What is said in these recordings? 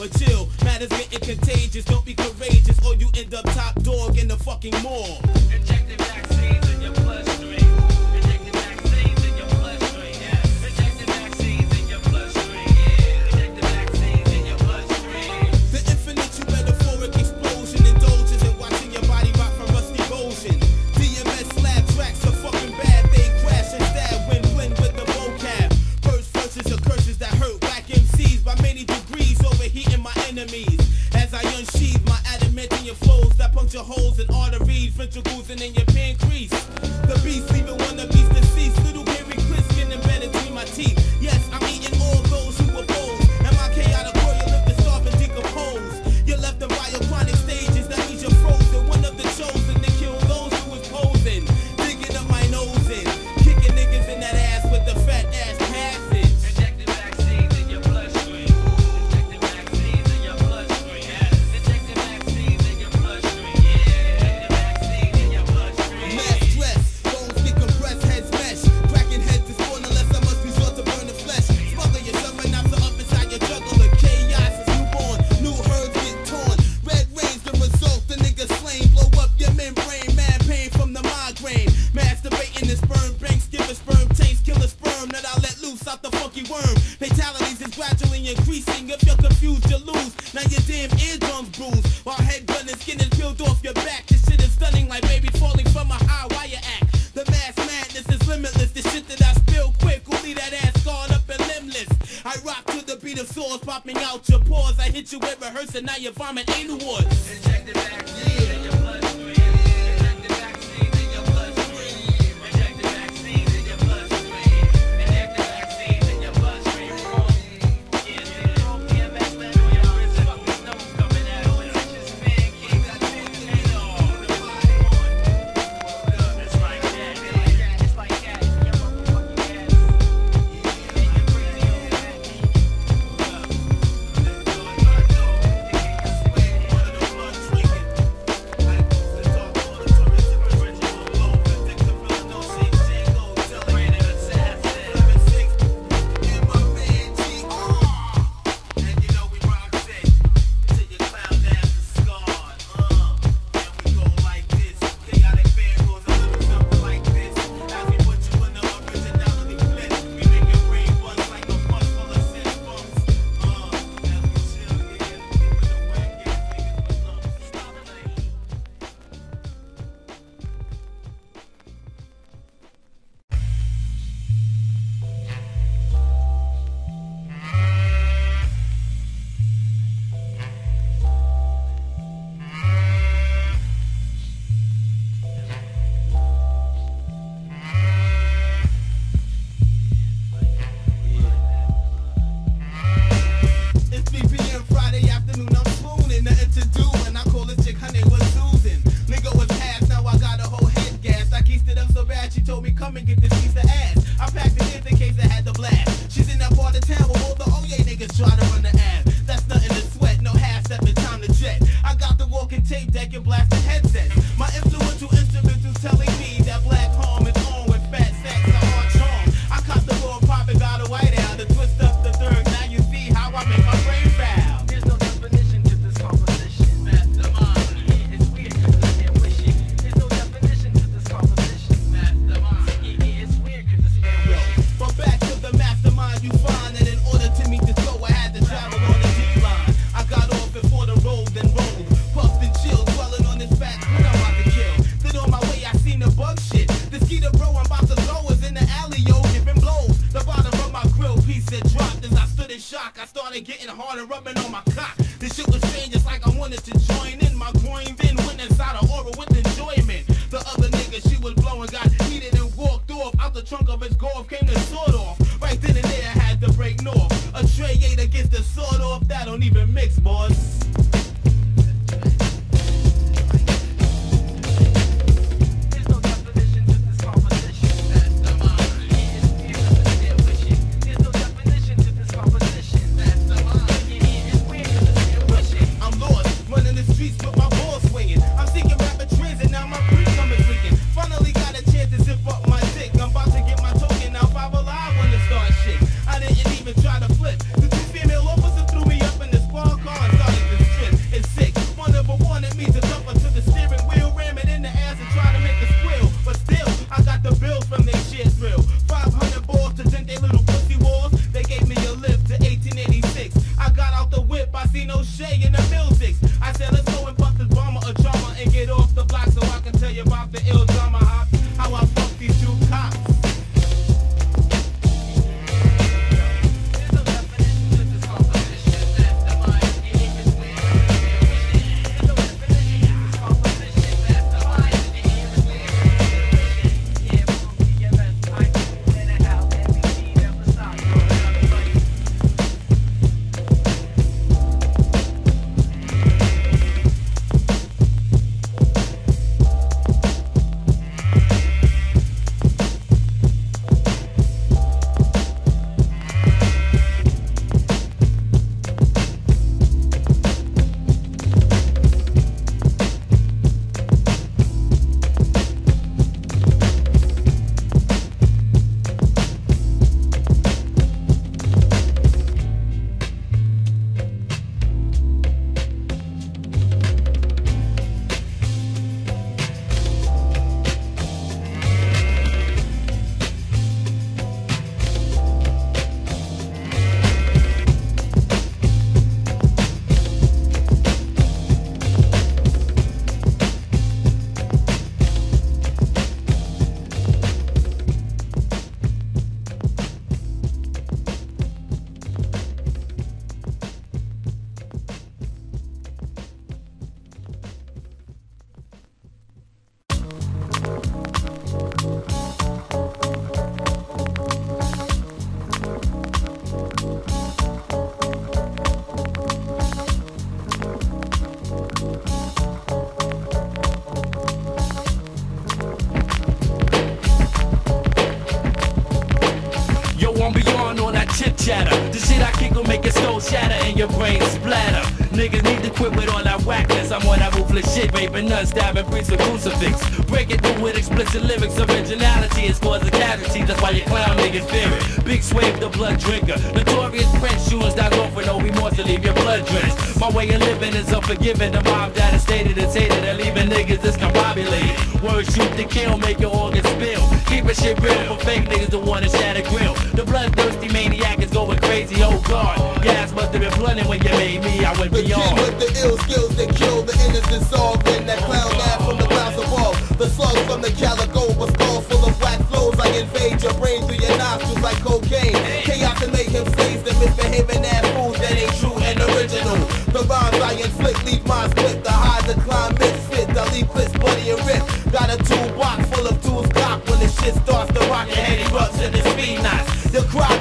But chill, matters getting contagious. Don't be courageous, or you end up top dog in the fucking mall. your holes and arteries, ventricles, and in your pancreas. Fatalities is gradually increasing. If you're confused, you lose. Now your damn eardrums bruised. While head gun skin is peeled off your back. This shit is stunning like baby falling from a high wire act. The mass madness is limitless. The shit that I spill quick will leave that ass scarred up and limbless. I rock to the beat of swords popping out your pores. I hit you with rehearsing. now you vomit anal wards. Injected back, yeah. come and get this piece of ass. I packed it in the case I had the blast. She's in that part of town where all the oh niggas try to run the ass. That's nothing to sweat, no half step in time to jet. I got the walking tape deck and blasting headsets. don't even mix, boys. the block so I can tell you about the ill your brain splatter. Niggas need to quit with all that whackness. I'm on that ruthless shit, raping nuns, stabbing priests with crucifix. Break it through with explicit lyrics. Originality is causing casualties. That's why your clown niggas fear it. Big Swave, the blood drinker. Notorious Prince, shooters that go for no remorse to leave your blood drenched. My way of living is unforgiving. The mob that is stated and hated and leaving niggas discombobulated. Words shoot to kill, make your organs spill. Keep it shit real for fake niggas that wanna shatter grill. The bloodthirsty maniac is going crazy, oh god. Gas must have been flooding when you made me, I went The king beyond. with the ill skills that kill the innocent soul. When that clown ass from the clouds above. The slugs from the calico was skull full of black flows. I invade your brain through your nostrils like cocaine. Chaos and mayhem slaves the misbehaving ass fools that ain't true and original. The rhymes I inflict leave my split. The high decline misfit. I leave clips bloody and rip. Got a toolbox full of tools cocked when the shit starts to rock. Your head erupts and the speed knots. You'll cry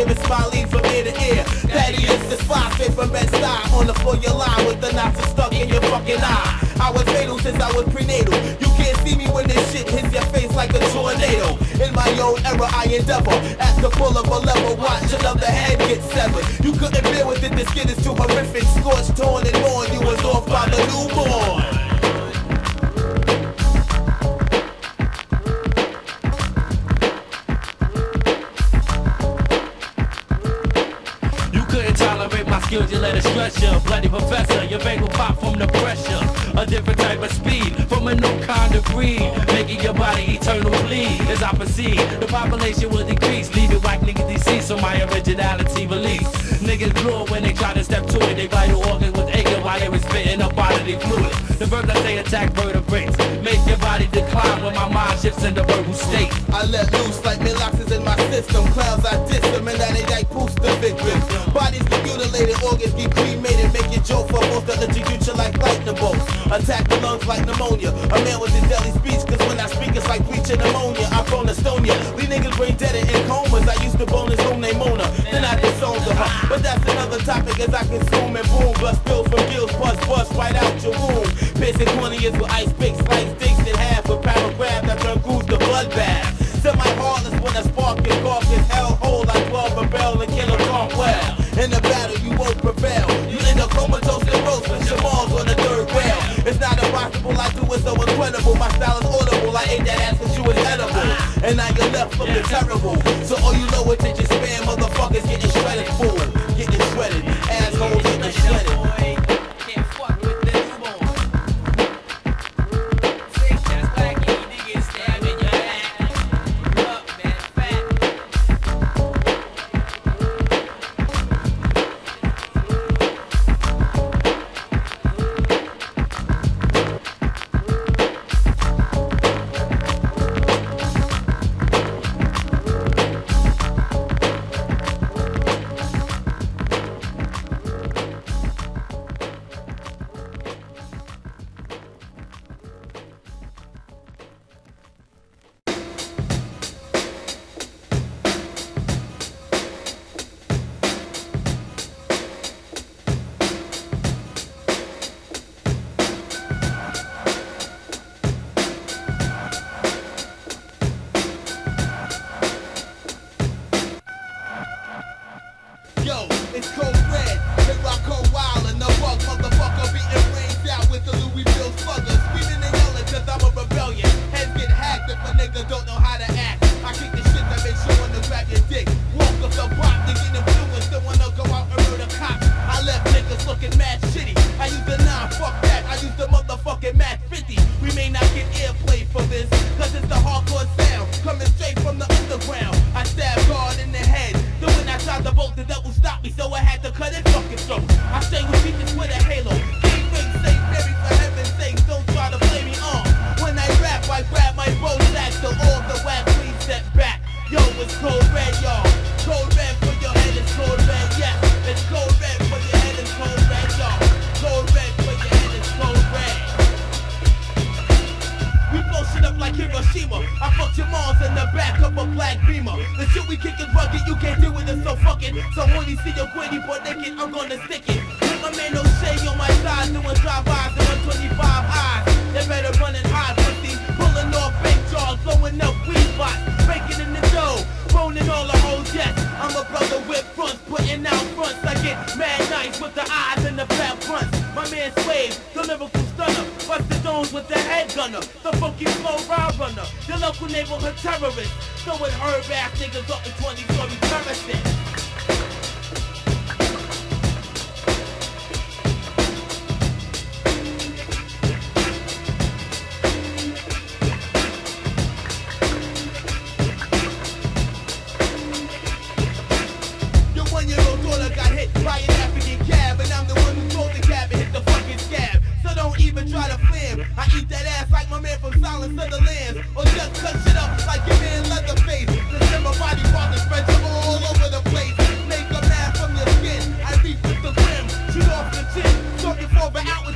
spears, giving smileys from ear to ear. Daddy is the spy straight from Bed Stuy. On the floor you lie with the knots stuck in your fucking eye. I was fatal since I was prenatal. You can't see me when this shit hits your face like a tornado. In my own era, I endeavor. At the pull of a lever, watch another head get severed. You couldn't bear with it, this kid is too horrific. Scorched, torn, and torn. You was off by the newborn. Skills, you let it stretch you. Bloody professor, your vein will pop from the pressure. A different type of speed, from a new kind of breed. Making your body eternal bleed. As I proceed, the population will decrease. Leaving whack niggas deceased, so my originality release. Niggas blow when they try to step to it. They vital organs was aching while they was spitting up bodily fluid. The verbs I say attack vertebrates. Make your body decline when my mind shifts into verbal state. I let loose like molasses in my system. Clowns, I diss them and now they like Bodies get mutilated, organs get cremated. Make your joke for most electrocute you like lightning bolts. Attack the lungs like pneumonia. A man with his deadly speech, cause when I speak it's like preaching pneumonia. I'm from Estonia. These niggas brain dead and in comas. I used to bone his home named Mona. Then I disowned her. But that's another topic as I consume and boom. Blood spills from gills, bust, bust right out your womb. Piercing 20 years with ice picks, slice sticks in half with paragraph that turn goose to bloodbath. Semi heartless when I spark your golf is hell impossible, I do it so incredible. My style is audible, I ate that ass cause you was edible. And now you're left the terrible. So all you know that you spam motherfuckers getting shredded fool. Getting shredded, assholes getting shredded. neighborhood terrorists. Throwing herb ass niggas up in on the terraces. over out